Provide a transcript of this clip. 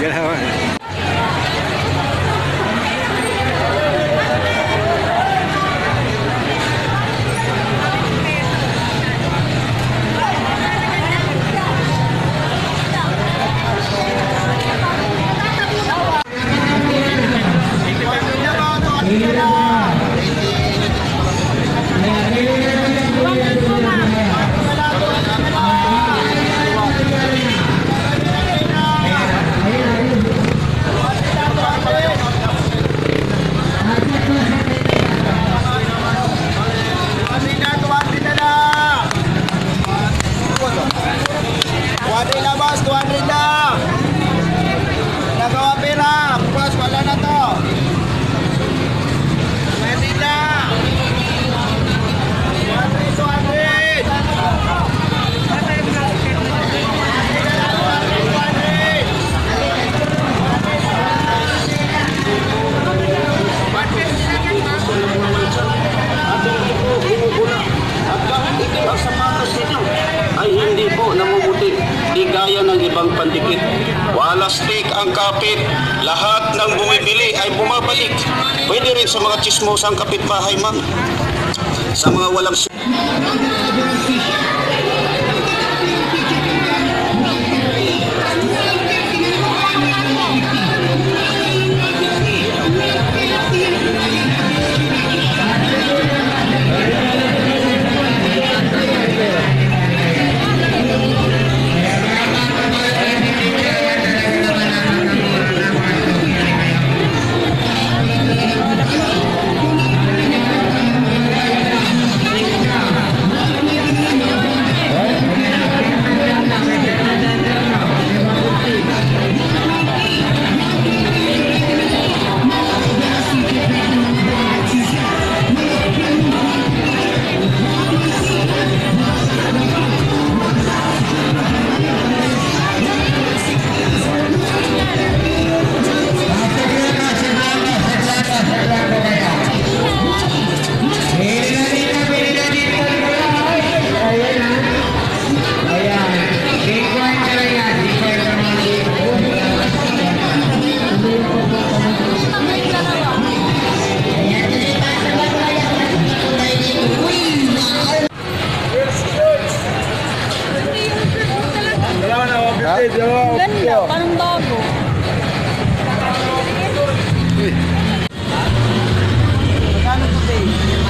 Yeah, pandikit. Wala stick ang kapit. Lahat ng bumibili ay bumabalik. Pwede rin sa mga chismosang kapitbahay, ma'am. Sa mga walang state.